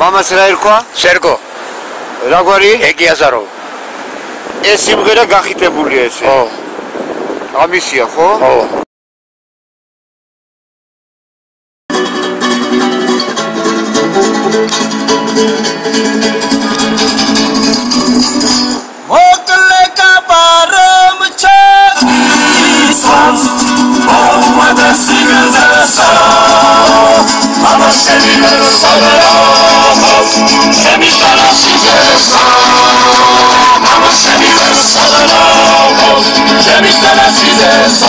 მამას რა ერქვა? სერგო. რაგვარი? ეგიაზარო. ეს სიმღერა გახიტებულია ესე. ხო. ამისია, ხო? ხო. მოკლე კაბარემ ჩა ისანს ომადა სიგრძესა ამაშენი მეროსალერა send me para Cizesão Mama send me para Sadanão Send me para Cizesão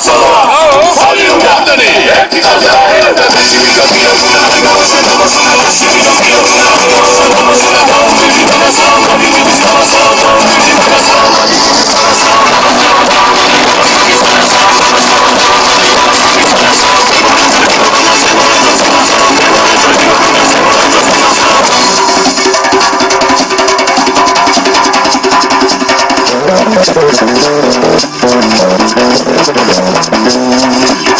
solo Soli uomini E ti cos'è? Dammi cos'io sono la cosa Dove sono la scena Dove sono la cosa Dove sono la cosa Dove sono la cosa Dove sono la Thank you.